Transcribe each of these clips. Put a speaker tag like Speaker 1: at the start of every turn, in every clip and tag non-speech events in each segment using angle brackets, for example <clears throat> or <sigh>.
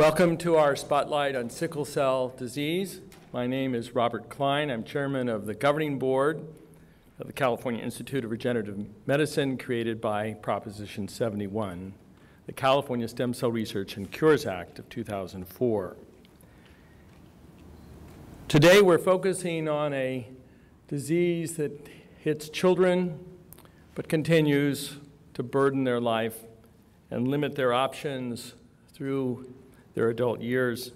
Speaker 1: Welcome to our spotlight on sickle cell disease. My name is Robert Klein. I'm chairman of the governing board of the California Institute of Regenerative Medicine, created by Proposition 71, the California Stem Cell Research and Cures Act of 2004. Today we're focusing on a disease that hits children but continues to burden their life and limit their options through their adult years.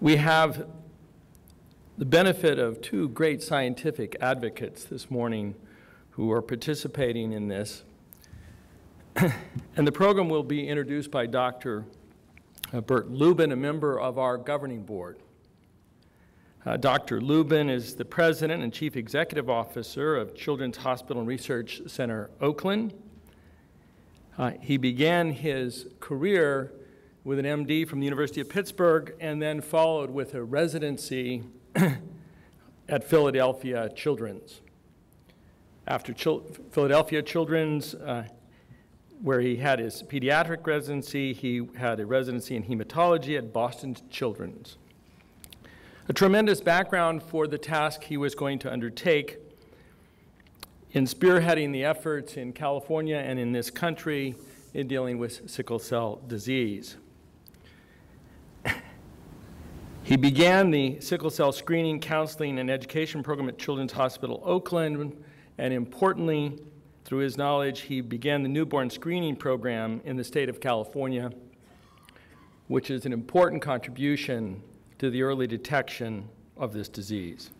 Speaker 1: We have the benefit of two great scientific advocates this morning who are participating in this. <clears throat> and the program will be introduced by Dr. Uh, Bert Lubin, a member of our governing board. Uh, Dr. Lubin is the president and chief executive officer of Children's Hospital and Research Center Oakland. Uh, he began his career with an MD from the University of Pittsburgh and then followed with a residency <clears throat> at Philadelphia Children's. After Chil Philadelphia Children's, uh, where he had his pediatric residency, he had a residency in hematology at Boston Children's. A tremendous background for the task he was going to undertake in spearheading the efforts in California and in this country in dealing with sickle cell disease. He began the sickle cell screening, counseling, and education program at Children's Hospital Oakland, and importantly, through his knowledge, he began the newborn screening program in the state of California, which is an important contribution to the early detection of this disease.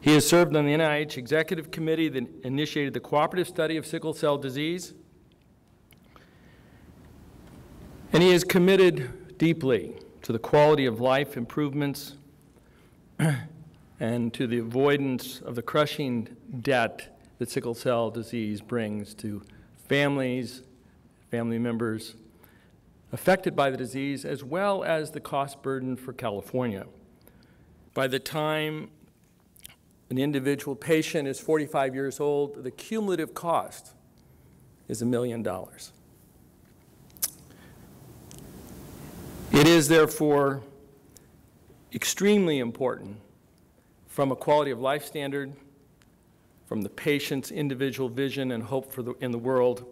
Speaker 1: He has served on the NIH Executive Committee that initiated the cooperative study of sickle cell disease, and he is committed deeply to the quality of life improvements <clears throat> and to the avoidance of the crushing debt that sickle cell disease brings to families, family members affected by the disease, as well as the cost burden for California. By the time an individual patient is 45 years old, the cumulative cost is a million dollars. It is therefore extremely important from a quality of life standard, from the patient's individual vision and hope for the, in the world,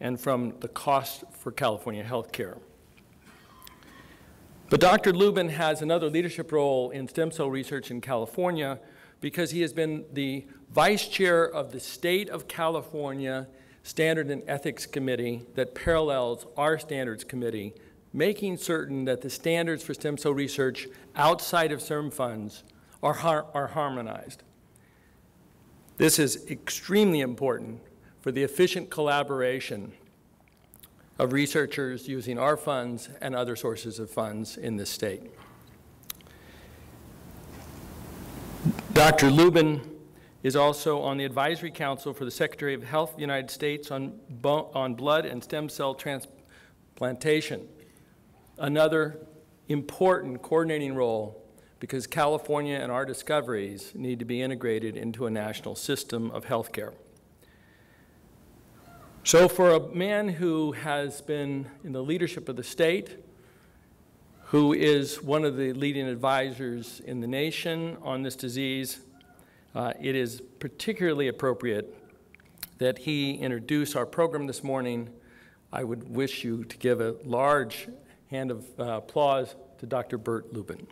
Speaker 1: and from the cost for California health care. But Dr. Lubin has another leadership role in stem cell research in California because he has been the vice chair of the State of California Standard and Ethics Committee that parallels our Standards Committee making certain that the standards for stem cell research outside of CIRM funds are, har are harmonized. This is extremely important for the efficient collaboration of researchers using our funds and other sources of funds in this state. Dr. Lubin is also on the Advisory Council for the Secretary of Health of the United States on, on blood and stem cell transplantation another important coordinating role because California and our discoveries need to be integrated into a national system of healthcare. So for a man who has been in the leadership of the state, who is one of the leading advisors in the nation on this disease, uh, it is particularly appropriate that he introduce our program this morning. I would wish you to give a large hand of uh, applause to Dr. Bert Lubin.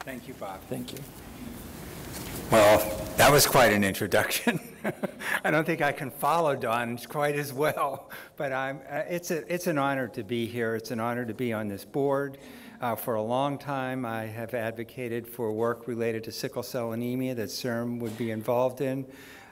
Speaker 2: Thank you, Bob.
Speaker 1: Thank you.
Speaker 2: Well, that was quite an introduction. <laughs> I don't think I can follow Don quite as well, but I'm, uh, it's, a, it's an honor to be here. It's an honor to be on this board. Uh, for a long time, I have advocated for work related to sickle cell anemia that CIRM would be involved in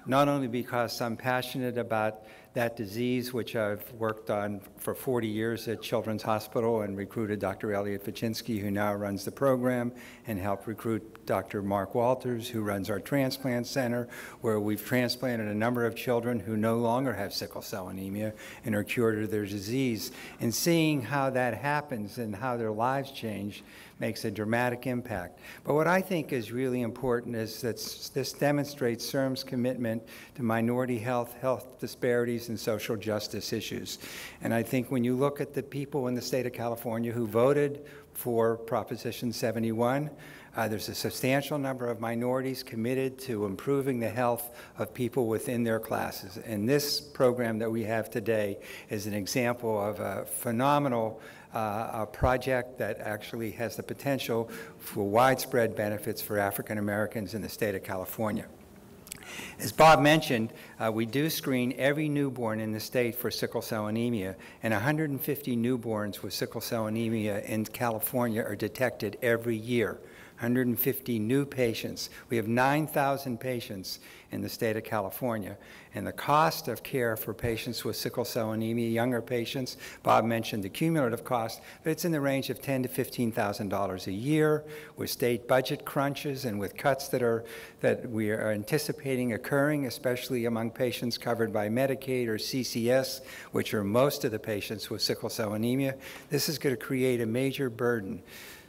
Speaker 2: not only because I'm passionate about that disease, which I've worked on for 40 years at Children's Hospital and recruited Dr. Elliot Vichinsky, who now runs the program, and helped recruit Dr. Mark Walters, who runs our transplant center, where we've transplanted a number of children who no longer have sickle cell anemia and are cured of their disease. And seeing how that happens and how their lives change makes a dramatic impact. But what I think is really important is that this demonstrates CIRM's commitment to minority health, health disparities, and social justice issues. And I think when you look at the people in the state of California who voted for Proposition 71, uh, there's a substantial number of minorities committed to improving the health of people within their classes. And this program that we have today is an example of a phenomenal uh, a project that actually has the potential for widespread benefits for African Americans in the state of California. As Bob mentioned, uh, we do screen every newborn in the state for sickle cell anemia, and 150 newborns with sickle cell anemia in California are detected every year. 150 new patients. We have 9,000 patients in the state of California. And the cost of care for patients with sickle cell anemia, younger patients, Bob mentioned the cumulative cost, but it's in the range of $10,000 to $15,000 a year with state budget crunches and with cuts that, are, that we are anticipating occurring, especially among patients covered by Medicaid or CCS, which are most of the patients with sickle cell anemia. This is going to create a major burden.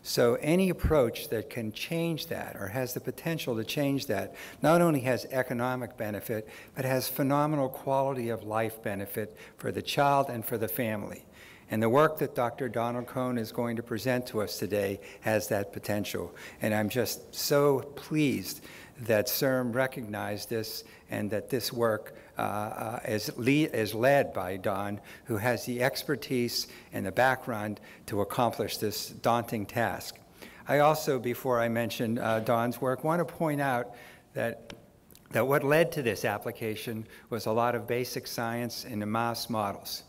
Speaker 2: So any approach that can change that or has the potential to change that not only has economic benefit, but has phenomenal quality of life benefit for the child and for the family. And the work that Dr. Donald Kohn is going to present to us today has that potential. And I'm just so pleased that CIRM recognized this and that this work uh, uh, is, lead, is led by Don, who has the expertise and the background to accomplish this daunting task. I also, before I mention uh, Don's work, want to point out that, that what led to this application was a lot of basic science and the mouse models.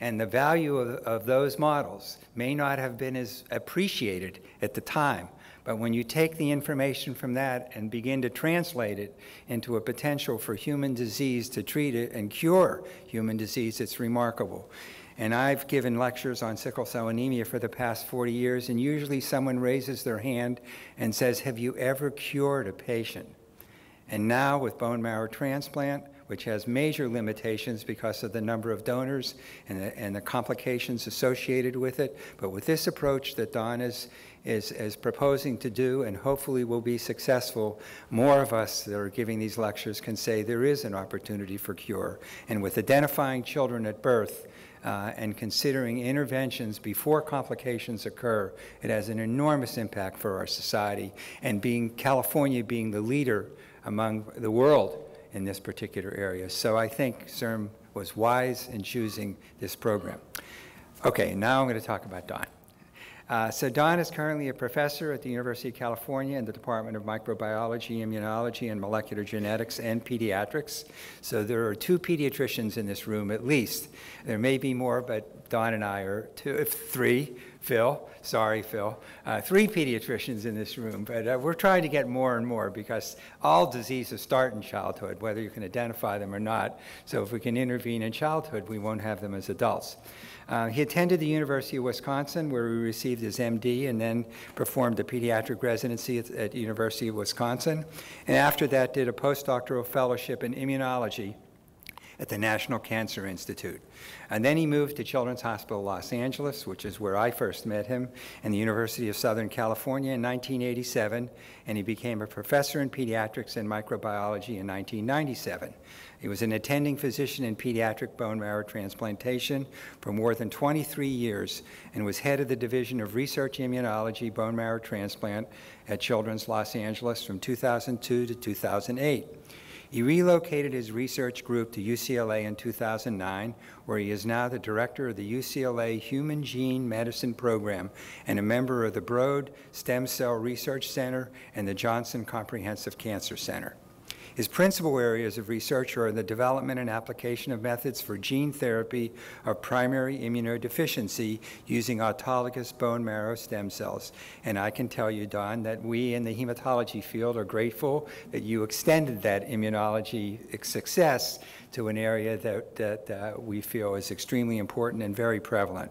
Speaker 2: And the value of, of those models may not have been as appreciated at the time but when you take the information from that and begin to translate it into a potential for human disease to treat it and cure human disease, it's remarkable. And I've given lectures on sickle cell anemia for the past 40 years, and usually someone raises their hand and says, Have you ever cured a patient? And now with bone marrow transplant, which has major limitations because of the number of donors and the, and the complications associated with it, but with this approach that Don is, is, is proposing to do and hopefully will be successful, more of us that are giving these lectures can say there is an opportunity for cure. And with identifying children at birth, uh, and considering interventions before complications occur, it has an enormous impact for our society. And being California being the leader among the world in this particular area. So I think CIRM was wise in choosing this program. Okay, now I'm going to talk about Don. Uh, so Don is currently a professor at the University of California in the Department of Microbiology, Immunology, and Molecular Genetics and Pediatrics. So there are two pediatricians in this room at least. There may be more, but Don and I are two, three. Phil, sorry, Phil, uh, three pediatricians in this room, but uh, we're trying to get more and more because all diseases start in childhood, whether you can identify them or not. So if we can intervene in childhood, we won't have them as adults. Uh, he attended the University of Wisconsin, where he received his MD and then performed a pediatric residency at, at University of Wisconsin. And after that, did a postdoctoral fellowship in immunology at the National Cancer Institute. And then he moved to Children's Hospital Los Angeles, which is where I first met him, and the University of Southern California in 1987, and he became a professor in pediatrics and microbiology in 1997. He was an attending physician in pediatric bone marrow transplantation for more than 23 years and was head of the Division of Research Immunology Bone Marrow Transplant at Children's Los Angeles from 2002 to 2008. He relocated his research group to UCLA in 2009, where he is now the director of the UCLA Human Gene Medicine Program and a member of the Broad Stem Cell Research Center and the Johnson Comprehensive Cancer Center. His principal areas of research are in the development and application of methods for gene therapy of primary immunodeficiency using autologous bone marrow stem cells. And I can tell you, Don, that we in the hematology field are grateful that you extended that immunology success to an area that, that uh, we feel is extremely important and very prevalent.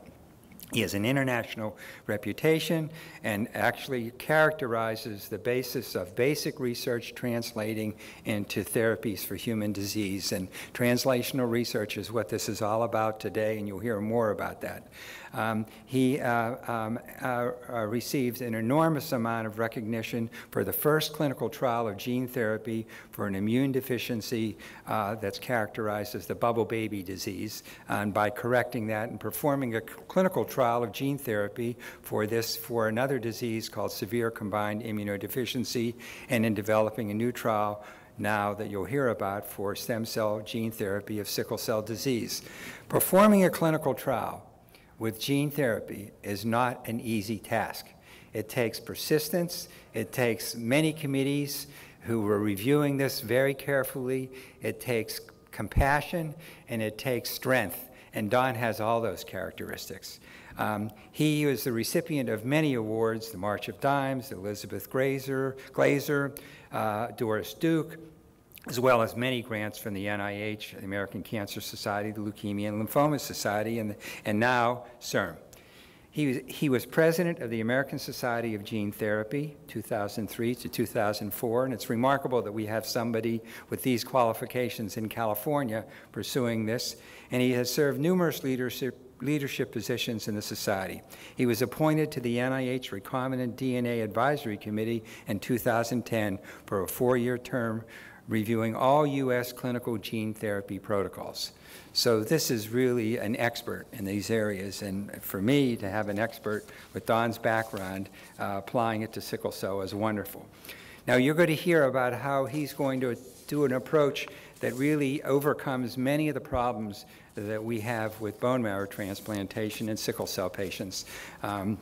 Speaker 2: He has an international reputation and actually characterizes the basis of basic research translating into therapies for human disease. And translational research is what this is all about today, and you'll hear more about that. Um, he uh, um, uh, uh, received an enormous amount of recognition for the first clinical trial of gene therapy for an immune deficiency uh, that's characterized as the bubble baby disease. And by correcting that and performing a clinical trial of gene therapy for this, for another disease called severe combined immunodeficiency, and in developing a new trial now that you'll hear about for stem cell gene therapy of sickle cell disease. Performing a clinical trial with gene therapy is not an easy task. It takes persistence, it takes many committees who were reviewing this very carefully, it takes compassion, and it takes strength. And Don has all those characteristics. Um, he was the recipient of many awards, the March of Dimes, Elizabeth Glaser, Glaser uh, Doris Duke, as well as many grants from the NIH, the American Cancer Society, the Leukemia and Lymphoma Society, and, and now CIRM. He was, he was president of the American Society of Gene Therapy, 2003 to 2004, and it's remarkable that we have somebody with these qualifications in California pursuing this, and he has served numerous leadership leadership positions in the society. He was appointed to the NIH Recombinant DNA Advisory Committee in 2010 for a four-year term reviewing all U.S. clinical gene therapy protocols. So this is really an expert in these areas, and for me to have an expert with Don's background uh, applying it to sickle cell is wonderful. Now you're going to hear about how he's going to do an approach that really overcomes many of the problems that we have with bone marrow transplantation in sickle cell patients. Um,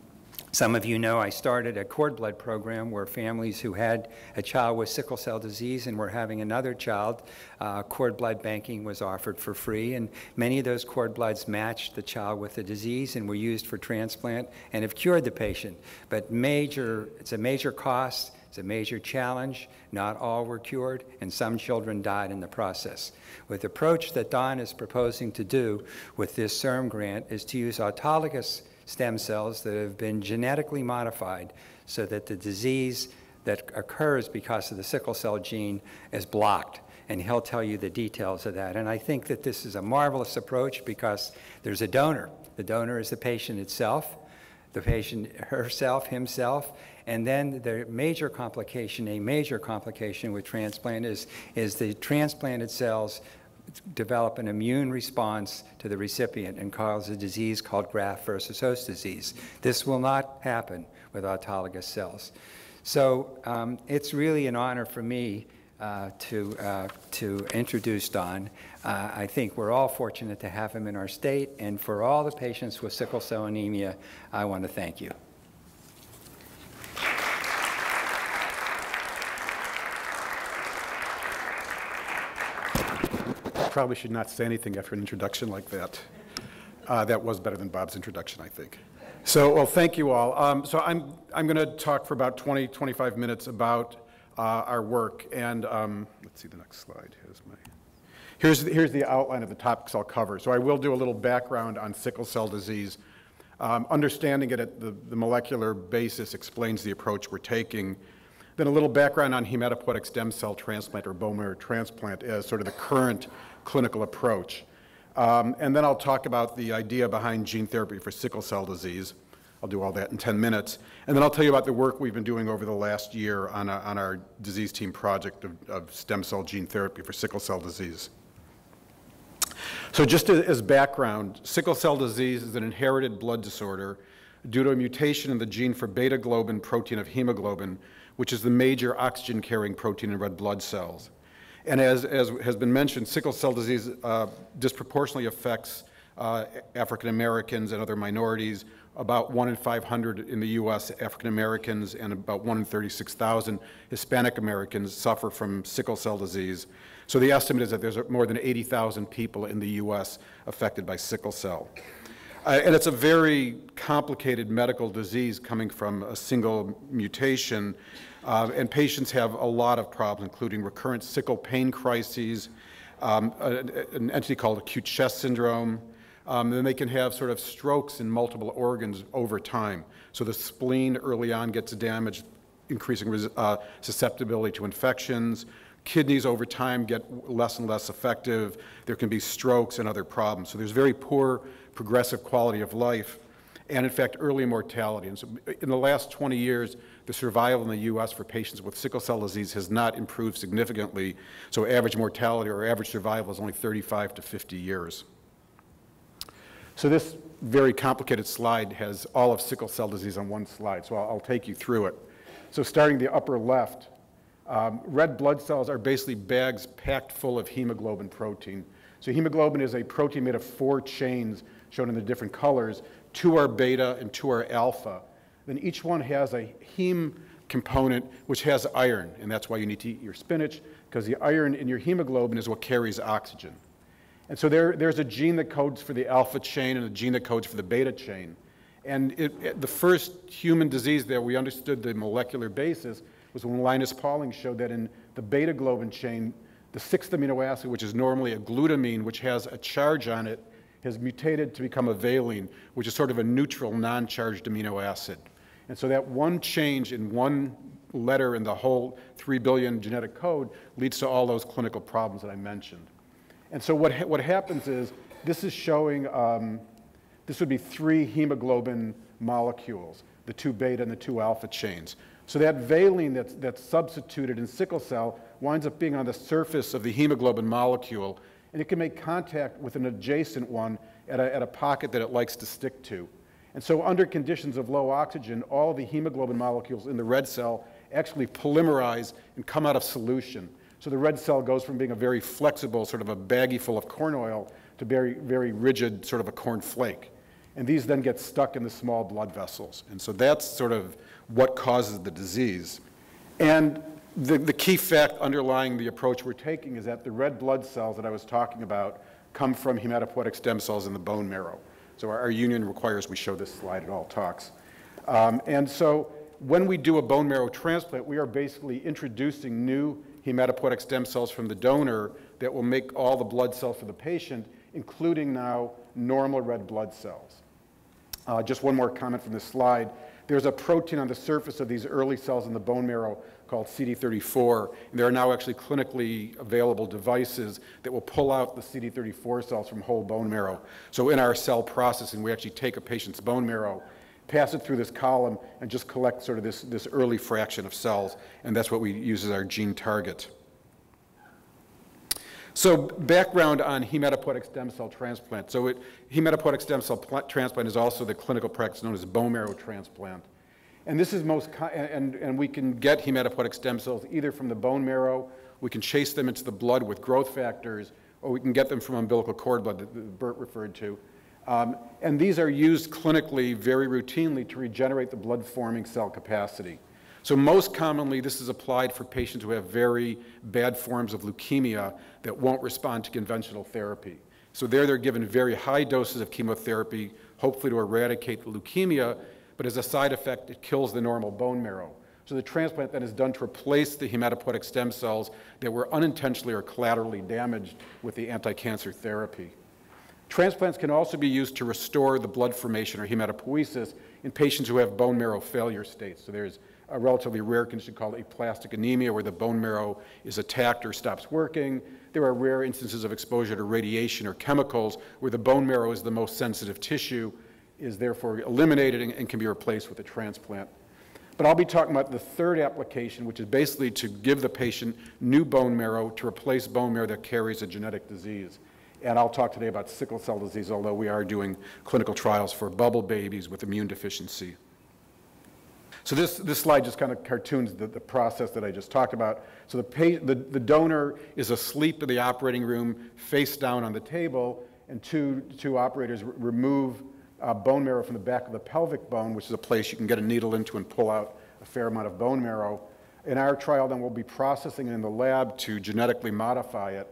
Speaker 2: some of you know I started a cord blood program where families who had a child with sickle cell disease and were having another child, uh, cord blood banking was offered for free. And many of those cord bloods matched the child with the disease and were used for transplant and have cured the patient. But major, it's a major cost. It's a major challenge. Not all were cured, and some children died in the process. With the approach that Don is proposing to do with this CIRM grant is to use autologous stem cells that have been genetically modified so that the disease that occurs because of the sickle cell gene is blocked. And he'll tell you the details of that. And I think that this is a marvelous approach because there's a donor. The donor is the patient itself, the patient herself, himself, and then the major complication, a major complication with transplant is, is the transplanted cells develop an immune response to the recipient and cause a disease called graft versus host disease. This will not happen with autologous cells. So um, it's really an honor for me uh, to, uh, to introduce Don. Uh, I think we're all fortunate to have him in our state, and for all the patients with sickle cell anemia, I want to thank you.
Speaker 3: Probably should not say anything after an introduction like that. Uh, that was better than Bob's introduction, I think. So, well, thank you all. Um, so I'm, I'm going to talk for about 20, 25 minutes about uh, our work. And um, let's see the next slide. Here's my. Here's, here's the outline of the topics I'll cover. So I will do a little background on sickle cell disease. Um, understanding it at the, the molecular basis explains the approach we're taking. Then a little background on hematopoietic stem cell transplant or bone marrow transplant as sort of the current clinical approach. Um, and then I'll talk about the idea behind gene therapy for sickle cell disease. I'll do all that in 10 minutes. And then I'll tell you about the work we've been doing over the last year on, a, on our disease team project of, of, stem cell gene therapy for sickle cell disease. So just as background, sickle cell disease is an inherited blood disorder due to a mutation in the gene for beta globin protein of hemoglobin, which is the major oxygen-carrying protein in red blood cells. And as, as has been mentioned, sickle cell disease uh, disproportionately affects uh, African Americans and other minorities about 1 in 500 in the U.S. African Americans and about 1 in 36,000 Hispanic Americans suffer from sickle cell disease. So the estimate is that there's more than 80,000 people in the U.S. affected by sickle cell. Uh, and it's a very complicated medical disease coming from a single mutation. Uh, and patients have a lot of problems, including recurrent sickle pain crises, um, a, an entity called acute chest syndrome. Um, then they can have sort of strokes in multiple organs over time. So the spleen early on gets damaged, increasing uh, susceptibility to infections. Kidneys over time get less and less effective. There can be strokes and other problems. So there's very poor progressive quality of life, and in fact, early mortality. And so in the last 20 years, the survival in the U.S. for patients with sickle cell disease has not improved significantly. So average mortality or average survival is only 35 to 50 years. So this very complicated slide has all of sickle cell disease on one slide, so I'll, I'll take you through it. So starting the upper left, um, red blood cells are basically bags packed full of hemoglobin protein. So hemoglobin is a protein made of four chains shown in the different colors. Two are beta and two are alpha. Then each one has a heme component which has iron, and that's why you need to eat your spinach, because the iron in your hemoglobin is what carries oxygen. And so there, there's a gene that codes for the alpha chain and a gene that codes for the beta chain. And it, it, the first human disease that we understood the molecular basis was when Linus Pauling showed that in the beta globin chain, the sixth amino acid, which is normally a glutamine, which has a charge on it, has mutated to become a valine, which is sort of a neutral, non-charged amino acid. And so that one change in one letter in the whole 3 billion genetic code leads to all those clinical problems that I mentioned. And so what, ha what happens is, this is showing, um, this would be three hemoglobin molecules, the two beta and the two alpha chains. So that valine that's, that's substituted in sickle cell winds up being on the surface of the hemoglobin molecule and it can make contact with an adjacent one at a, at a pocket that it likes to stick to. And so under conditions of low oxygen, all the hemoglobin molecules in the red cell actually polymerize and come out of solution. So the red cell goes from being a very flexible, sort of a baggie full of corn oil, to very, very rigid, sort of a corn flake. And these then get stuck in the small blood vessels. And so that's sort of what causes the disease. And the, the key fact underlying the approach we're taking is that the red blood cells that I was talking about come from hematopoietic stem cells in the bone marrow. So our, our union requires we show this slide at all talks. Um, and so when we do a bone marrow transplant, we are basically introducing new hematopoietic stem cells from the donor that will make all the blood cells for the patient, including now normal red blood cells. Uh, just one more comment from this slide. There's a protein on the surface of these early cells in the bone marrow called CD34. And there are now actually clinically available devices that will pull out the CD34 cells from whole bone marrow. So in our cell processing, we actually take a patient's bone marrow, pass it through this column, and just collect sort of this, this early fraction of cells. And that's what we use as our gene target. So background on hematopoietic stem cell transplant. So it, hematopoietic stem cell transplant is also the clinical practice known as bone marrow transplant. And this is most, and, and we can get hematopoietic stem cells either from the bone marrow, we can chase them into the blood with growth factors, or we can get them from umbilical cord blood that Bert referred to. Um, and these are used clinically very routinely to regenerate the blood-forming cell capacity. So most commonly, this is applied for patients who have very bad forms of leukemia that won't respond to conventional therapy. So there they're given very high doses of chemotherapy, hopefully to eradicate the leukemia, but as a side effect, it kills the normal bone marrow. So the transplant then is done to replace the hematopoietic stem cells that were unintentionally or collaterally damaged with the anti-cancer therapy. Transplants can also be used to restore the blood formation or hematopoiesis in patients who have bone marrow failure states. So there's a relatively rare condition called aplastic anemia where the bone marrow is attacked or stops working. There are rare instances of exposure to radiation or chemicals where the bone marrow is the most sensitive tissue is therefore eliminated and, and can be replaced with a transplant. But I'll be talking about the third application, which is basically to give the patient new bone marrow to replace bone marrow that carries a genetic disease. And I'll talk today about sickle cell disease, although we are doing clinical trials for bubble babies with immune deficiency. So this, this slide just kind of cartoons the, the process that I just talked about. So the, the, the donor is asleep in the operating room, face down on the table, and two, two operators remove uh, bone marrow from the back of the pelvic bone, which is a place you can get a needle into and pull out a fair amount of bone marrow. In our trial, then we'll be processing it in the lab to genetically modify it.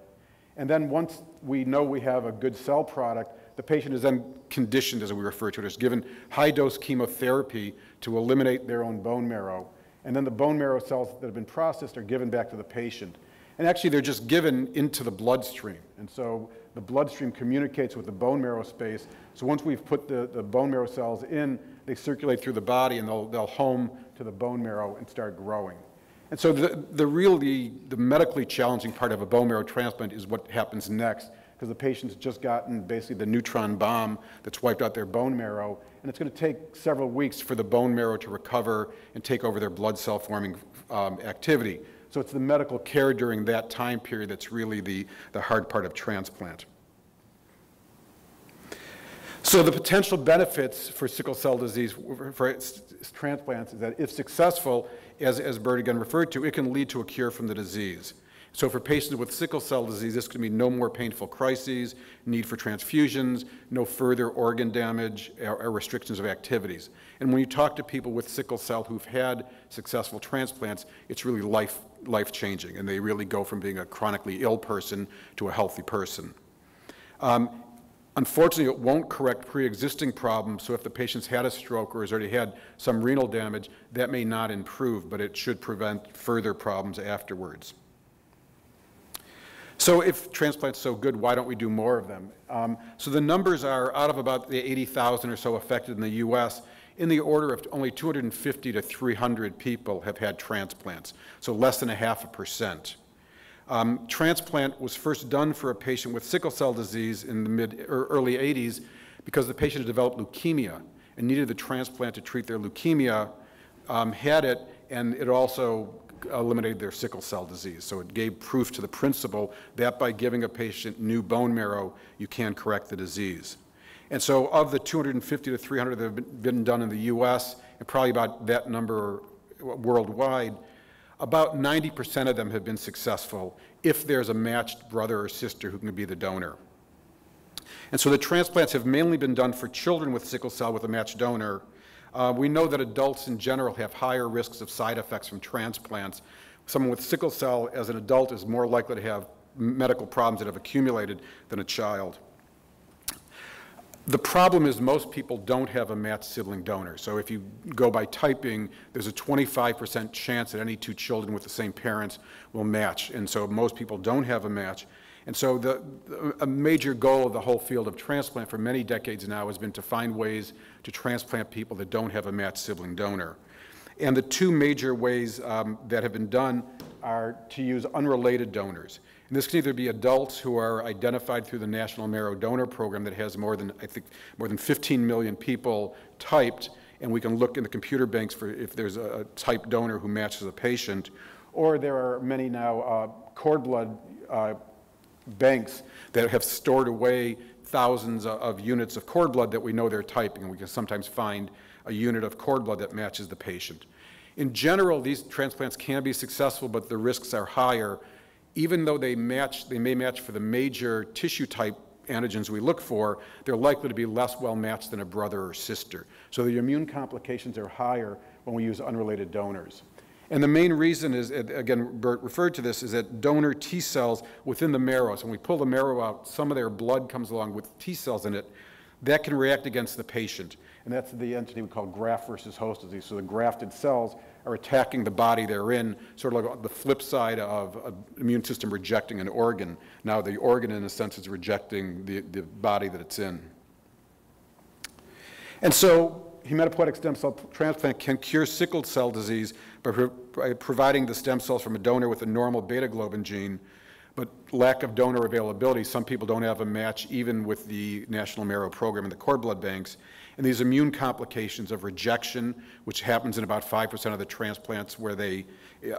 Speaker 3: And then once we know we have a good cell product, the patient is then conditioned, as we refer to it, is given high-dose chemotherapy to eliminate their own bone marrow. And then the bone marrow cells that have been processed are given back to the patient. And actually, they're just given into the bloodstream. And so the bloodstream communicates with the bone marrow space. So once we've put the, the bone marrow cells in, they circulate through the body and they'll, they'll home to the bone marrow and start growing. And so the, the really, the medically challenging part of a bone marrow transplant is what happens next, because the patient's just gotten basically the neutron bomb that's wiped out their bone marrow, and it's going to take several weeks for the bone marrow to recover and take over their blood cell forming um, activity. So it's the medical care during that time period that's really the, the hard part of transplant. So the potential benefits for sickle cell disease for transplants is that if successful, as, as again referred to, it can lead to a cure from the disease. So for patients with sickle cell disease, this could mean no more painful crises, need for transfusions, no further organ damage, or, or restrictions of activities. And when you talk to people with sickle cell who've had successful transplants, it's really life, life-changing, and they really go from being a chronically ill person to a healthy person. Um, Unfortunately, it won't correct pre-existing problems, so if the patient's had a stroke or has already had some renal damage, that may not improve, but it should prevent further problems afterwards. So if transplant's so good, why don't we do more of them? Um, so the numbers are out of about the 80,000 or so affected in the U.S., in the order of only 250 to 300 people have had transplants, so less than a half a percent. Um, transplant was first done for a patient with sickle cell disease in the mid or er, early 80s because the patient had developed leukemia and needed the transplant to treat their leukemia, um, had it, and it also eliminated their sickle cell disease. So it gave proof to the principle that by giving a patient new bone marrow, you can correct the disease. And so of the 250 to 300 that have been done in the US, and probably about that number worldwide, about 90% of them have been successful if there's a matched brother or sister who can be the donor. And so the transplants have mainly been done for children with sickle cell with a matched donor. Uh, we know that adults in general have higher risks of side effects from transplants. Someone with sickle cell as an adult is more likely to have medical problems that have accumulated than a child. The problem is most people don't have a matched sibling donor. So if you go by typing, there's a 25% chance that any two children with the same parents will match. And so most people don't have a match. And so the, a major goal of the whole field of transplant for many decades now has been to find ways to transplant people that don't have a matched sibling donor. And the two major ways um, that have been done are to use unrelated donors. And this can either be adults who are identified through the National Marrow Donor Program that has more than, I think, more than 15 million people typed, and we can look in the computer banks for if there's a, type donor who matches a patient. Or there are many now uh, cord blood uh, banks that have stored away thousands of units of cord blood that we know they're typing, and we can sometimes find a unit of cord blood that matches the patient. In general, these transplants can be successful, but the risks are higher even though they match, they may match for the major tissue type antigens we look for, they're likely to be less well matched than a brother or sister. So the immune complications are higher when we use unrelated donors. And the main reason is, again, Bert referred to this, is that donor T cells within the marrow, so when we pull the marrow out, some of their blood comes along with T cells in it, that can react against the patient. And that's the entity we call graft versus host disease. So the grafted cells are attacking the body they're in, sort of like the flip side of an immune system rejecting an organ. Now the organ, in a sense, is rejecting the, the body that it's in. And so hematopoietic stem cell transplant can cure sickle cell disease by, by providing the stem cells from a donor with a normal beta globin gene, but lack of donor availability, some people don't have a match even with the National Marrow Program and the cord blood banks, and these immune complications of rejection, which happens in about 5% of the transplants where they,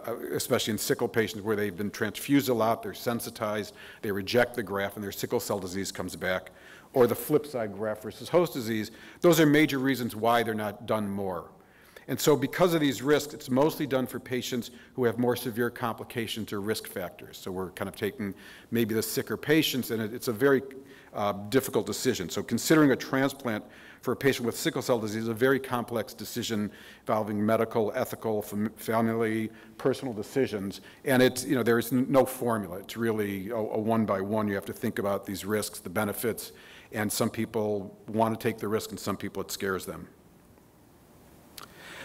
Speaker 3: uh, especially in sickle patients where they've been transfused a lot, they're sensitized, they reject the graft and their sickle cell disease comes back, or the flip side graft versus host disease, those are major reasons why they're not done more. And so because of these risks, it's mostly done for patients who have more severe complications or risk factors. So we're kind of taking maybe the sicker patients, and it- it's a very uh, difficult decision. So considering a transplant for a patient with sickle cell disease is a very complex decision involving medical, ethical, fam- family, personal decisions. And it's, you know, there is no formula. It's really a, a one by one. You have to think about these risks, the benefits, and some people want to take the risk and some people it scares them.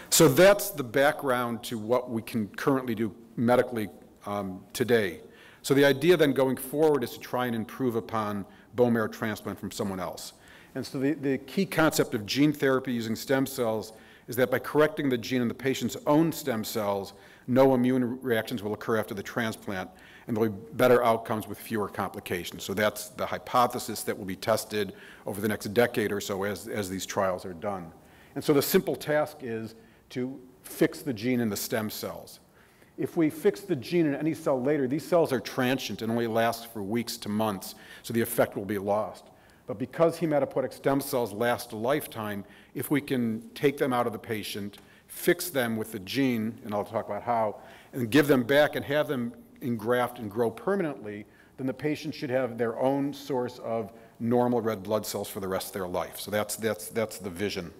Speaker 3: So that's the background to what we can currently do medically um, today. So the idea then going forward is to try and improve upon bone marrow transplant from someone else. And so the, the key concept of gene therapy using stem cells is that by correcting the gene in the patient's own stem cells, no immune reactions will occur after the transplant, and there'll be better outcomes with fewer complications. So that's the hypothesis that will be tested over the next decade or so as, as these trials are done. And so the simple task is to fix the gene in the stem cells. If we fix the gene in any cell later, these cells are transient and only last for weeks to months, so the effect will be lost. But because hematopoietic stem cells last a lifetime, if we can take them out of the patient, fix them with the gene, and I'll talk about how, and give them back and have them engraft and grow permanently, then the patient should have their own source of normal red blood cells for the rest of their life. So that's, that's, that's the vision.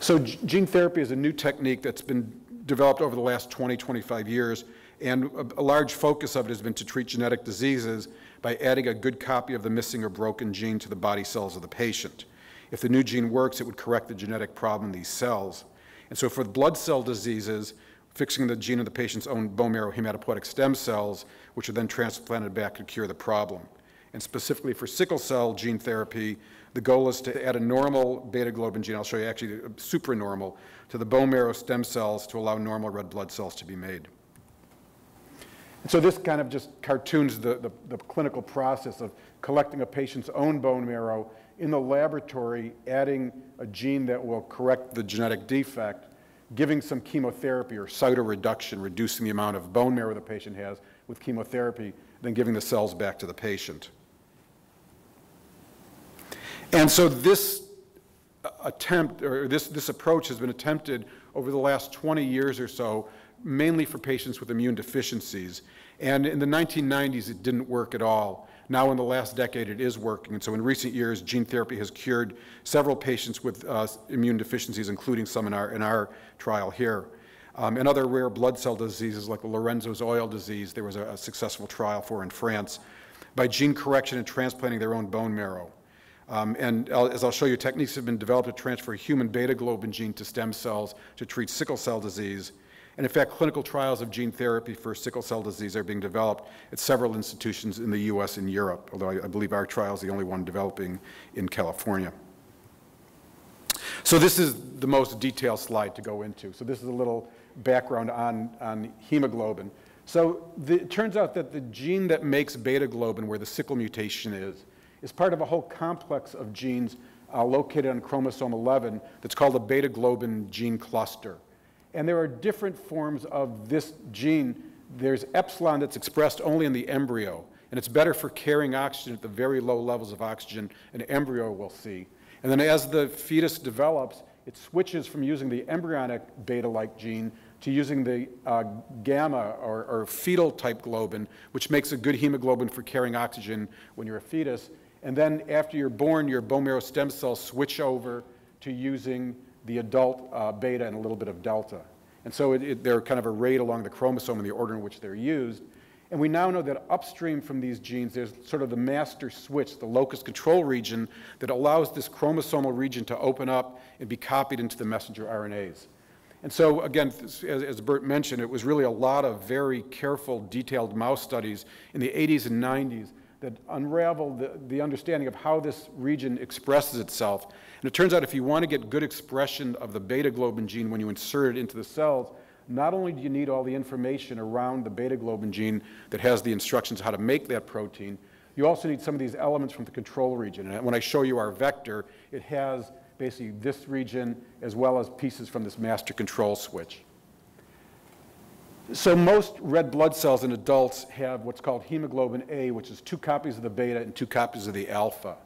Speaker 3: So gene therapy is a new technique that's been developed over the last 20, 25 years, and a, a large focus of it has been to treat genetic diseases by adding a good copy of the missing or broken gene to the body cells of the patient. If the new gene works, it would correct the genetic problem in these cells. And so for blood cell diseases, fixing the gene of the patient's own bone marrow hematopoietic stem cells, which are then transplanted back to cure the problem. And specifically for sickle cell gene therapy, the goal is to add a normal beta globin gene, I'll show you actually uh, a supranormal, to the bone marrow stem cells to allow normal red blood cells to be made. And so this kind of just cartoons the, the, the clinical process of collecting a patient's own bone marrow in the laboratory, adding a gene that will correct the genetic defect, giving some chemotherapy or cytoreduction, reducing the amount of bone marrow the patient has with chemotherapy, then giving the cells back to the patient. And so this attempt, or this, this approach has been attempted over the last 20 years or so, mainly for patients with immune deficiencies. And in the 1990s, it didn't work at all. Now, in the last decade, it is working. And so in recent years, gene therapy has cured several patients with uh, immune deficiencies, including some in our, in our trial here. Um, and other rare blood cell diseases like Lorenzo's oil disease, there was a, a successful trial for in France, by gene correction and transplanting their own bone marrow. Um, and I'll, as I'll show you, techniques have been developed to transfer human beta globin gene to stem cells to treat sickle cell disease. And in fact, clinical trials of gene therapy for sickle cell disease are being developed at several institutions in the US and Europe, although I, I believe our trial is the only one developing in California. So this is the most detailed slide to go into. So this is a little background on, on hemoglobin. So the, it turns out that the gene that makes beta globin, where the sickle mutation is, is part of a whole complex of genes uh, located on chromosome 11 that's called a beta globin gene cluster. And there are different forms of this gene. There's epsilon that's expressed only in the embryo, and it's better for carrying oxygen at the very low levels of oxygen an embryo will see. And then as the fetus develops, it switches from using the embryonic beta-like gene to using the uh, gamma or, or fetal type globin, which makes a good hemoglobin for carrying oxygen when you're a fetus. And then after you're born, your bone marrow stem cells switch over to using the adult uh, beta and a little bit of delta. And so it, it, they're kind of arrayed along the chromosome in the order in which they're used. And we now know that upstream from these genes, there's sort of the master switch, the locus control region, that allows this chromosomal region to open up and be copied into the messenger RNAs. And so, again, as, as Bert mentioned, it was really a lot of very careful, detailed mouse studies in the 80s and 90s that unravel the, the understanding of how this region expresses itself. And it turns out if you want to get good expression of the beta globin gene when you insert it into the cells, not only do you need all the information around the beta globin gene that has the instructions how to make that protein, you also need some of these elements from the control region. And when I show you our vector, it has basically this region as well as pieces from this master control switch. So most red blood cells in adults have what's called hemoglobin A, which is two copies of the beta and two copies of the alpha.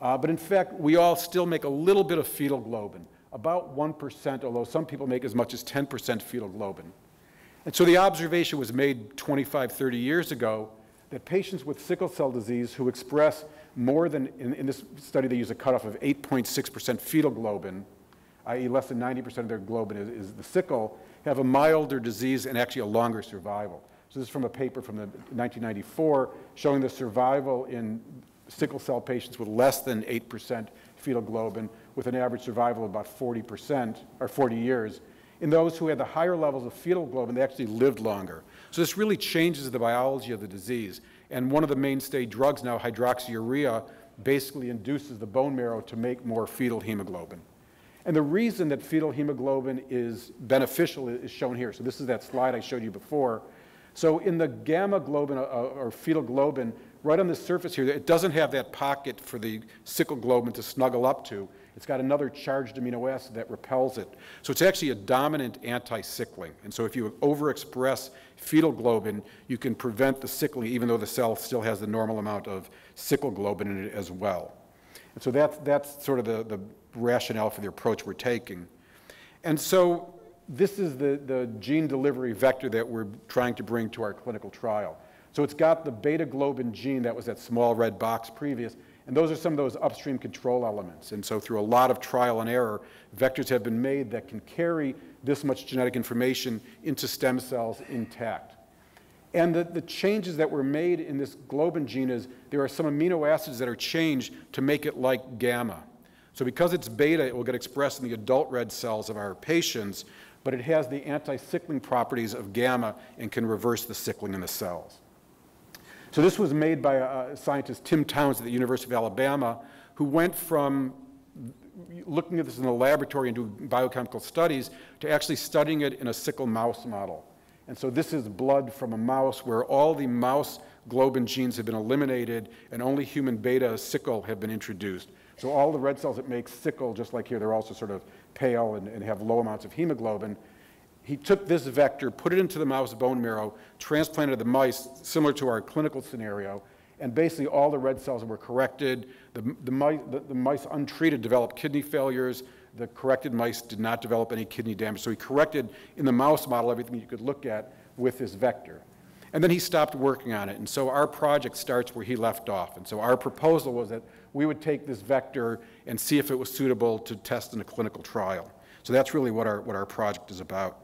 Speaker 3: Uh, but in fact, we all still make a little bit of fetal globin, about 1%, although some people make as much as 10% fetal globin. And so the observation was made 25, 30 years ago that patients with sickle cell disease who express more than, in, in this study they use a cutoff of 8.6% fetal globin, i.e. less than 90% of their globin is, is the sickle, have a milder disease and actually a longer survival. So this is from a paper from the 1994 showing the survival in sickle cell patients with less than 8% fetal globin with an average survival of about 40% or 40 years. In those who had the higher levels of fetal globin, they actually lived longer. So this really changes the biology of the disease. And one of the mainstay drugs now, hydroxyurea, basically induces the bone marrow to make more fetal hemoglobin. And the reason that fetal hemoglobin is beneficial is shown here. So this is that slide I showed you before. So in the gamma globin, uh, or fetal globin, right on the surface here, it doesn't have that pocket for the sickle globin to snuggle up to. It's got another charged amino acid that repels it. So it's actually a dominant anti-sickling. And so if you overexpress fetal globin, you can prevent the sickling even though the cell still has the normal amount of sickle globin in it as well. And so that's, that's sort of the, the rationale for the approach we're taking. And so this is the, the gene delivery vector that we're trying to bring to our clinical trial. So it's got the beta globin gene that was that small red box previous, and those are some of those upstream control elements. And so through a lot of trial and error, vectors have been made that can carry this much genetic information into stem cells intact. And the, the changes that were made in this globin gene is there are some amino acids that are changed to make it like gamma. So because it's beta, it will get expressed in the adult red cells of our patients, but it has the anti-sickling properties of gamma and can reverse the sickling in the cells. So this was made by a scientist, Tim Towns at the University of Alabama, who went from looking at this in the laboratory and doing biochemical studies to actually studying it in a sickle mouse model. And so this is blood from a mouse where all the mouse globin genes have been eliminated and only human beta sickle have been introduced. So all the red cells that make sickle, just like here, they're also sort of pale and, and have low amounts of hemoglobin he took this vector, put it into the mouse bone marrow, transplanted the mice, similar to our clinical scenario, and basically all the red cells were corrected. The, the, mice, the, the mice untreated developed kidney failures. The corrected mice did not develop any kidney damage. So he corrected in the mouse model everything you could look at with this vector. And then he stopped working on it. And so our project starts where he left off. And so our proposal was that we would take this vector and see if it was suitable to test in a clinical trial. So that's really what our, what our project is about.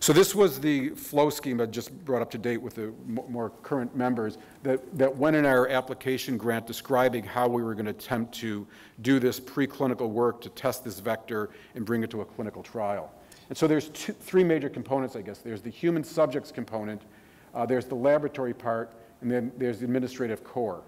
Speaker 3: So this was the flow scheme I just brought up to date with the more current members that, that went in our application grant describing how we were going to attempt to do this preclinical work to test this vector and bring it to a clinical trial. And so there's two, three major components, I guess. There's the human subjects component, uh, there's the laboratory part, and then there's the administrative core.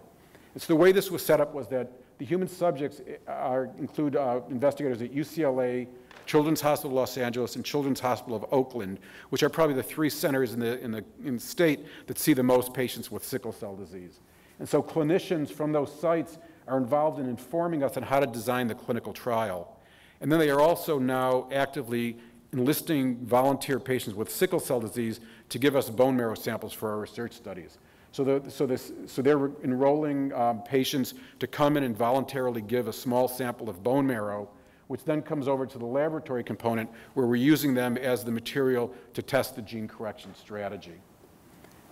Speaker 3: And so the way this was set up was that the human subjects eh, are, include uh, investigators at UCLA, Children's Hospital Los Angeles, and Children's Hospital of Oakland, which are probably the three centers in the, in the, in the state that see the most patients with sickle cell disease. And so clinicians from those sites are involved in informing us on how to design the clinical trial. And then they are also now actively enlisting volunteer patients with sickle cell disease to give us bone marrow samples for our research studies. So, the, so, this, so they're enrolling um, patients to come in and voluntarily give a small sample of bone marrow which then comes over to the laboratory component where we're using them as the material to test the gene correction strategy.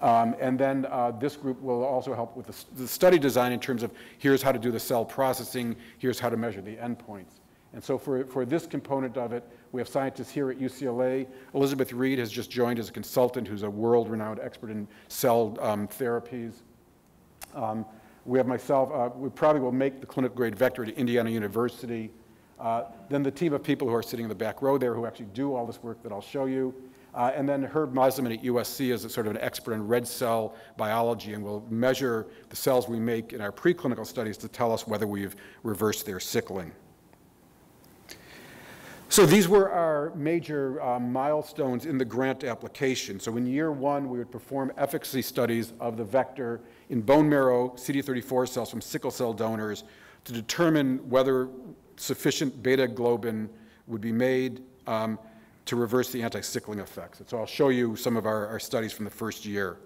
Speaker 3: Um, and then uh, this group will also help with the, the, study design in terms of here's how to do the cell processing, here's how to measure the endpoints. And so for, for this component of it, we have scientists here at UCLA. Elizabeth Reed has just joined as a consultant who's a world-renowned expert in cell um, therapies. Um, we have myself, uh, we probably will make the clinical grade vector at Indiana University. Uh, then the team of people who are sitting in the back row there who actually do all this work that I'll show you. Uh, and then Herb Mosiman at USC is a sort of an expert in red cell biology and will measure the cells we make in our preclinical studies to tell us whether we've reversed their sickling. So these were our major uh, milestones in the grant application. So in year one, we would perform efficacy studies of the vector in bone marrow CD34 cells from sickle cell donors to determine whether sufficient beta globin would be made um, to reverse the anti-sickling effects. so I'll show you some of our, our studies from the first year.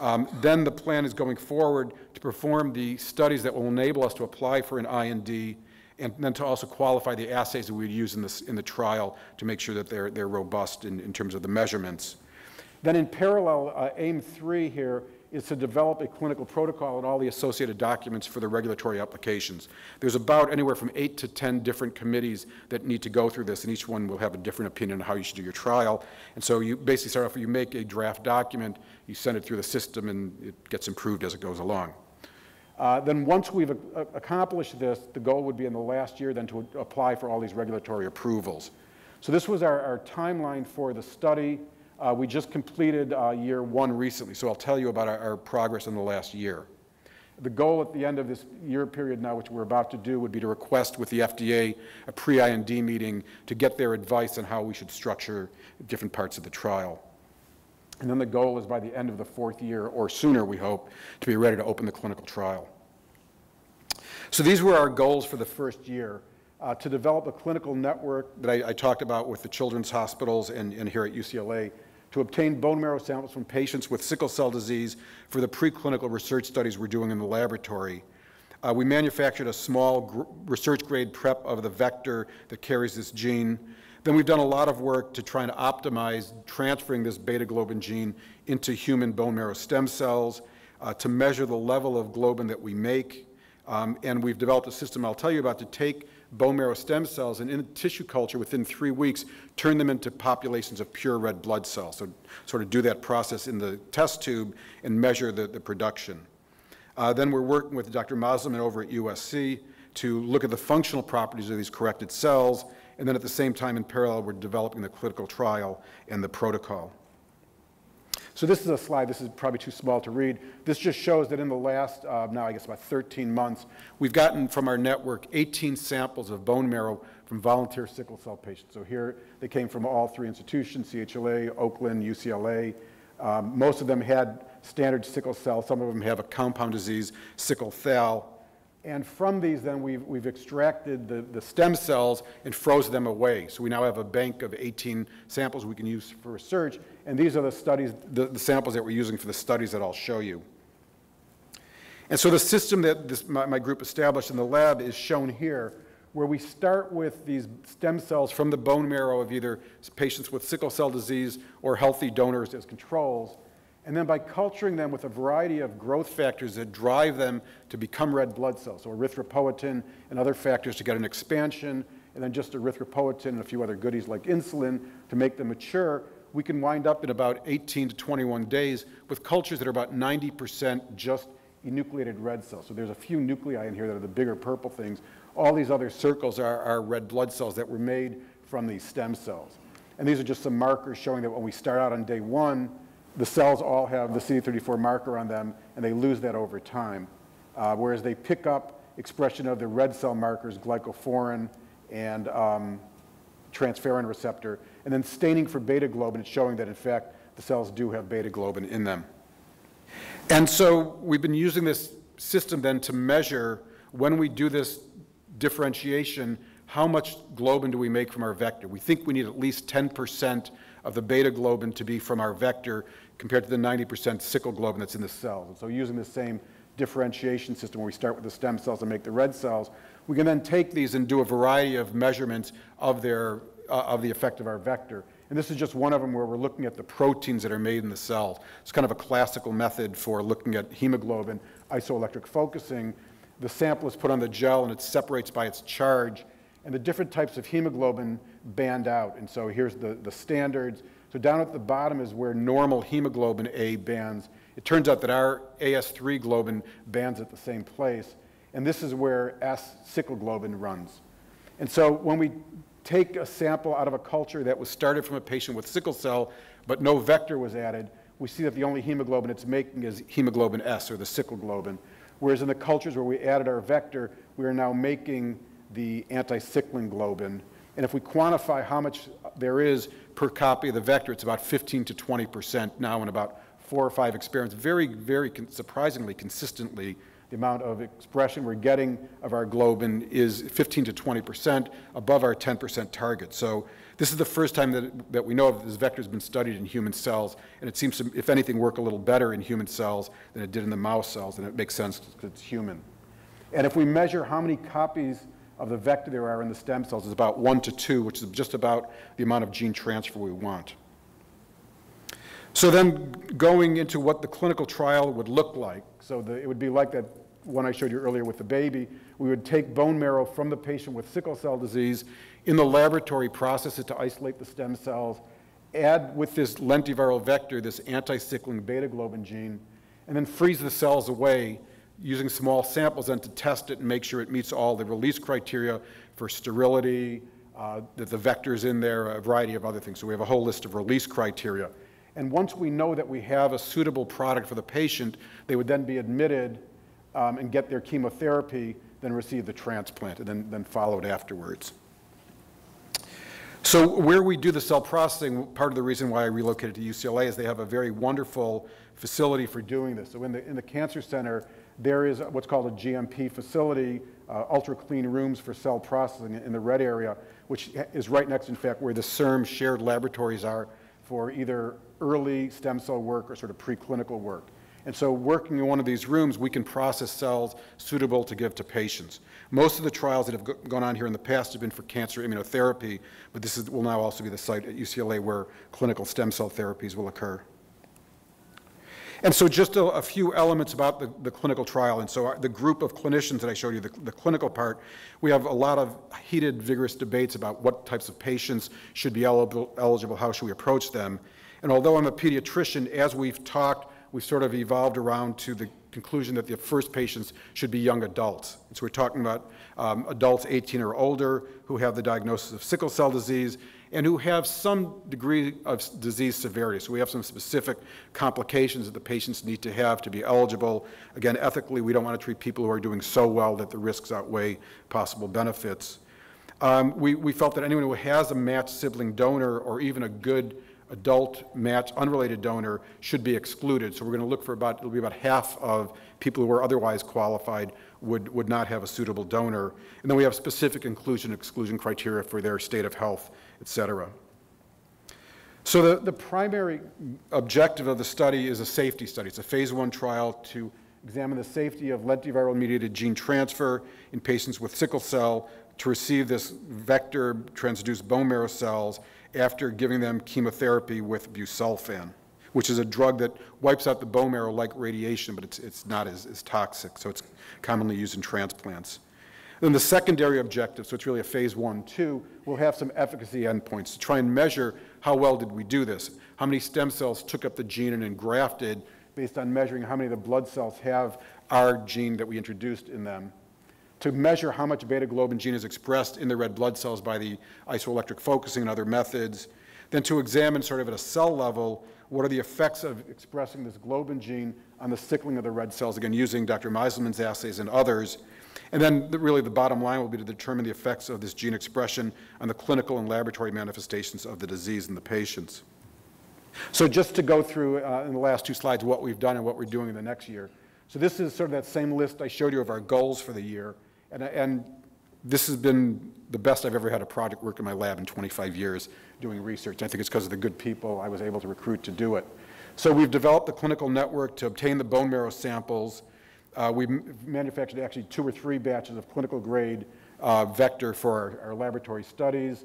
Speaker 3: Um, then the plan is going forward to perform the studies that will enable us to apply for an IND and then to also qualify the assays that we would use in this, in the trial to make sure that they're, they're robust in, in terms of the measurements. Then in parallel, uh, aim three here is to develop a clinical protocol and all the associated documents for the regulatory applications. There's about anywhere from eight to 10 different committees that need to go through this, and each one will have a different opinion on how you should do your trial. And so you basically start off, you make a draft document, you send it through the system, and it gets improved as it goes along. Uh, Then, once we've a- accomplished this, the goal would be in the last year then to apply for all these regulatory approvals. So this was our, our timeline for the study. Uh, We just completed uh, year one recently, so I'll tell you about our, our progress in the last year. The goal at the end of this year period now, which we're about to do, would be to request with the FDA a pre-IND meeting to get their advice on how we should structure different parts of the trial. And then the goal is by the end of the fourth year, or sooner, we hope, to be ready to open the clinical trial. So these were our goals for the first year, uh, to develop a clinical network that I, I talked about with the children's hospitals and, and here at UCLA, to obtain bone marrow samples from patients with sickle cell disease for the preclinical research studies we're doing in the laboratory. Uh, we manufactured a small gr- research-grade prep of the vector that carries this gene. Then we've done a lot of work to try and optimize transferring this beta globin gene into human bone marrow stem cells, uh, to measure the level of globin that we make. Um, and we've developed a system I'll tell you about to take bone marrow stem cells and in tissue culture within three weeks, turn them into populations of pure red blood cells. So sort of do that process in the test tube and measure the, the production. Uh, then we're working with Dr. Mosleman over at USC to look at the functional properties of these corrected cells, and then at the same time, in parallel, we're developing the clinical trial and the protocol. So this is a slide, this is probably too small to read. This just shows that in the last, uh, now I guess about 13 months, we've gotten from our network 18 samples of bone marrow from volunteer sickle cell patients. So here they came from all three institutions, CHLA, Oakland, UCLA. Um, most of them had standard sickle cell, some of them have a compound disease, sickle thal. And from these, then, we've, we've extracted the, the stem cells and froze them away. So we now have a bank of 18 samples we can use for research. And these are the studies, the, the samples that we're using for the studies that I'll show you. And so the system that this, my, my group established in the lab is shown here, where we start with these stem cells from the bone marrow of either patients with sickle cell disease or healthy donors as controls. And then by culturing them with a variety of growth factors that drive them to become red blood cells, so erythropoietin and other factors to get an expansion, and then just erythropoietin and a few other goodies like insulin to make them mature, we can wind up in about 18 to 21 days with cultures that are about 90% just enucleated red cells. So there's a few nuclei in here that are the bigger purple things. All these other circles are, are red blood cells that were made from these stem cells. And these are just some markers showing that when we start out on day one, the cells all have the CD34 marker on them, and they lose that over time. Uh, whereas they pick up expression of the red cell markers, glycophorin and um, transferrin receptor, and then staining for beta globin, it's showing that, in fact, the cells do have beta globin in them. And so we've been using this system then to measure when we do this differentiation, how much globin do we make from our vector? We think we need at least 10% of the beta globin to be from our vector compared to the 90% sickle globin that's in the cells. And so using the same differentiation system where we start with the stem cells and make the red cells, we can then take these and do a variety of measurements of, their, uh, of the effect of our vector. And this is just one of them where we're looking at the proteins that are made in the cells. It's kind of a classical method for looking at hemoglobin isoelectric focusing. The sample is put on the gel and it separates by its charge. And the different types of hemoglobin band out. And so here's the, the standards. So down at the bottom is where normal hemoglobin A bands. It turns out that our AS3 globin bands at the same place, and this is where S sickle globin runs. And so when we take a sample out of a culture that was started from a patient with sickle cell, but no vector was added, we see that the only hemoglobin it's making is hemoglobin S, or the sickle globin. Whereas in the cultures where we added our vector, we are now making the anti-sickling globin. And if we quantify how much there is per copy of the vector, it's about 15 to 20 percent now in about four or five experiments, very, very con surprisingly consistently. The amount of expression we're getting of our globin is 15 to 20 percent above our 10 percent target. So this is the first time that, that we know of this vector has been studied in human cells, and it seems to, if anything, work a little better in human cells than it did in the mouse cells, and it makes sense because it's human. And if we measure how many copies of the vector there are in the stem cells is about 1 to 2, which is just about the amount of gene transfer we want. So then going into what the clinical trial would look like, so the, it would be like that one I showed you earlier with the baby. We would take bone marrow from the patient with sickle cell disease, in the laboratory process it to isolate the stem cells, add with this lentiviral vector this anti-sickling beta globin gene, and then freeze the cells away using small samples then to test it and make sure it meets all the release criteria for sterility, uh, that the vector's in there, a variety of other things. So we have a whole list of release criteria. And once we know that we have a suitable product for the patient, they would then be admitted um, and get their chemotherapy, then receive the transplant, and then, then followed afterwards. So where we do the cell processing, part of the reason why I relocated to UCLA is they have a very wonderful facility for doing this. So in the, in the cancer center, there is what's called a GMP facility, uh, ultra clean rooms for cell processing in the red area, which is right next, in fact, where the CIRM shared laboratories are for either early stem cell work or sort of preclinical work. And so working in one of these rooms, we can process cells suitable to give to patients. Most of the trials that have gone on here in the past have been for cancer immunotherapy, but this is, will now also be the site at UCLA where clinical stem cell therapies will occur. And so just a, a few elements about the, the, clinical trial. And so our, the group of clinicians that I showed you, the, the, clinical part, we have a lot of heated, vigorous debates about what types of patients should be eligible, eligible how should we approach them. And although I'm a pediatrician, as we've talked, we've sort of evolved around to the conclusion that the first patients should be young adults. And so we're talking about um, adults 18 or older who have the diagnosis of sickle cell disease and who have some degree of disease severity. So we have some specific complications that the patients need to have to be eligible. Again, ethically, we don't want to treat people who are doing so well that the risks outweigh possible benefits. Um, we, we felt that anyone who has a matched sibling donor or even a good adult match unrelated donor should be excluded. So we're going to look for about, it'll be about half of people who are otherwise qualified would, would not have a suitable donor. And then we have specific inclusion exclusion criteria for their state of health, et cetera. So the, the primary objective of the study is a safety study. It's a phase one trial to examine the safety of lentiviral mediated gene transfer in patients with sickle cell to receive this vector transduced bone marrow cells after giving them chemotherapy with busulfan, which is a drug that wipes out the bone marrow like radiation, but it's, it's not as, as toxic, so it's commonly used in transplants. Then the secondary objective, so it's really a phase one, two, we'll have some efficacy endpoints to try and measure how well did we do this. How many stem cells took up the gene and engrafted based on measuring how many of the blood cells have our gene that we introduced in them to measure how much beta globin gene is expressed in the red blood cells by the isoelectric focusing and other methods, then to examine sort of at a cell level what are the effects of expressing this globin gene on the sickling of the red cells, again, using Dr. Meiselman's assays and others. And then the, really the bottom line will be to determine the effects of this gene expression on the clinical and laboratory manifestations of the disease in the patients. So just to go through uh, in the last two slides what we've done and what we're doing in the next year. So this is sort of that same list I showed you of our goals for the year. And, and this has been the best I've ever had a project work in my lab in 25 years doing research. I think it's because of the good people I was able to recruit to do it. So we've developed the clinical network to obtain the bone marrow samples. Uh, we manufactured actually two or three batches of clinical grade uh, vector for our, our, laboratory studies.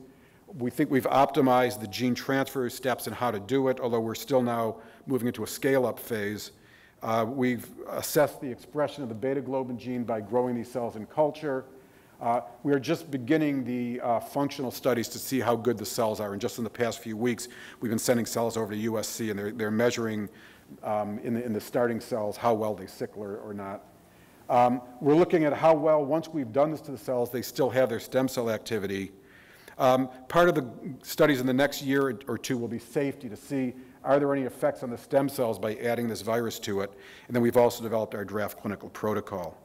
Speaker 3: We think we've optimized the gene transfer steps and how to do it, although we're still now moving into a scale-up phase. Uh, we've assessed the expression of the beta globin gene by growing these cells in culture. Uh, we are just beginning the uh, functional studies to see how good the cells are. And just in the past few weeks, we've been sending cells over to USC, and they're, they're measuring um, in, the, in, the, starting cells how well they sickle or, or not. Um, we're looking at how well, once we've done this to the cells, they still have their stem cell activity. Um, part of the studies in the next year or two will be safety to see are there any effects on the stem cells by adding this virus to it? And then we've also developed our draft clinical protocol.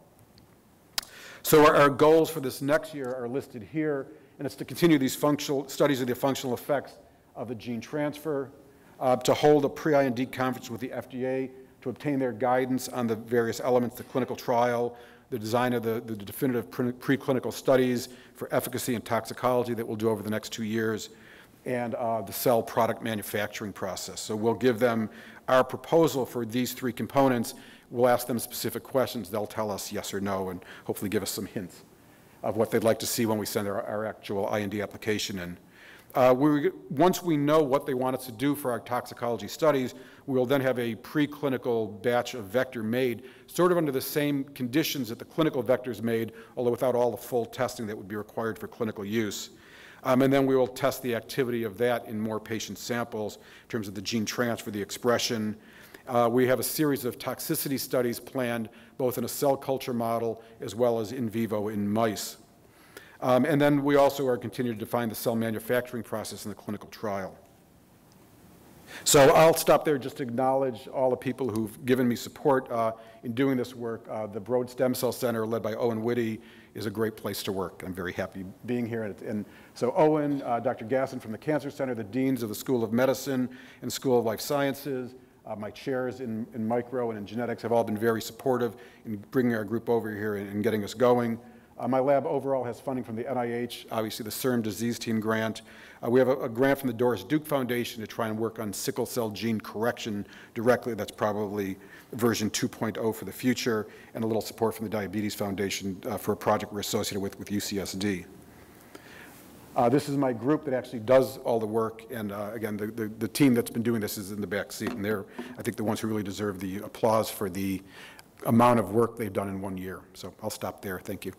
Speaker 3: So our, our goals for this next year are listed here, and it's to continue these functional studies of the functional effects of the gene transfer, uh, to hold a pre-IND conference with the FDA to obtain their guidance on the various elements, the clinical trial, the design of the, the definitive preclinical studies for efficacy and toxicology that we'll do over the next two years, and uh, the cell product manufacturing process. So we'll give them our proposal for these three components. We'll ask them specific questions. They'll tell us yes or no and hopefully give us some hints. of what they'd like to see when we send our, our actual IND application in. Uh, we, once we know what they want us to do for our toxicology studies, we will then have a preclinical batch of vector made, sort of under the same conditions that the clinical vector is made, although without all the full testing that would be required for clinical use. Um, and then we will test the activity of that in more patient samples in terms of the gene transfer, the expression. Uh, we have a series of toxicity studies planned, both in a cell culture model as well as in vivo in mice. Um, and then we also are continuing to define the cell manufacturing process in the clinical trial. So I'll stop there just to acknowledge all the people who've given me support uh, in doing this work. Uh, the Broad Stem Cell Center, led by Owen Whitty, is a great place to work. I'm very happy being here. And, so Owen, uh, Dr. Gasson from the Cancer Center, the deans of the School of Medicine and School of Life Sciences, uh, my chairs in, in micro and in genetics have all been very supportive in bringing our group over here and, and getting us going. Uh, my lab overall has funding from the NIH, obviously the CIRM Disease Team grant. Uh, we have a, a, grant from the Doris Duke Foundation to try and work on sickle cell gene correction directly. That's probably version 2.0 for the future, and a little support from the Diabetes Foundation uh, for a project we're associated with with UCSD. Uh, this is my group that actually does all the work, and uh, again, the, the, the, team that's been doing this is in the back seat, and they're, I think, the ones who really deserve the applause for the amount of work they've done in one year. So I'll stop there. Thank you.